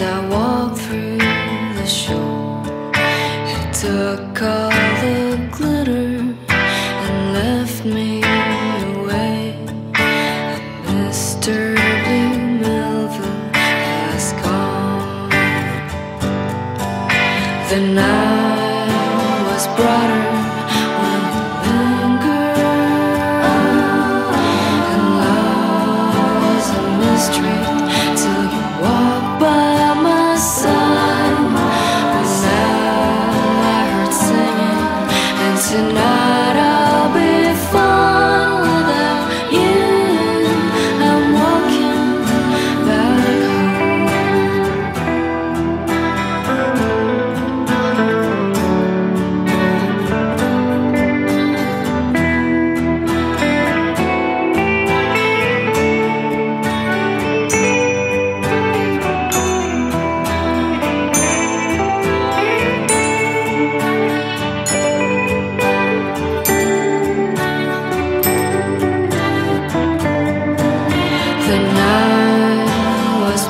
as I walked through the shore. it took all the glitter and left me away. And Mr. Blue Melville has gone. The night was brighter.